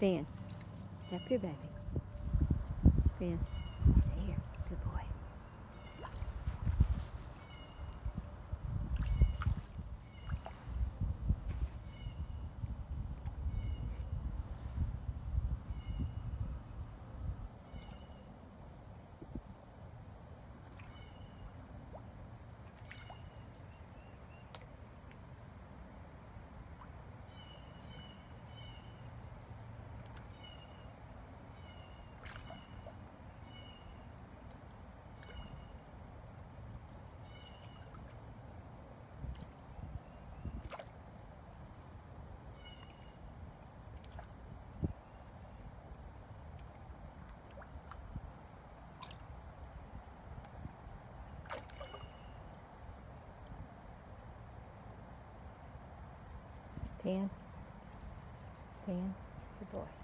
Finn. Step here, baby. Finn. Stay here. Good boy. Finn. Finn. Good boy.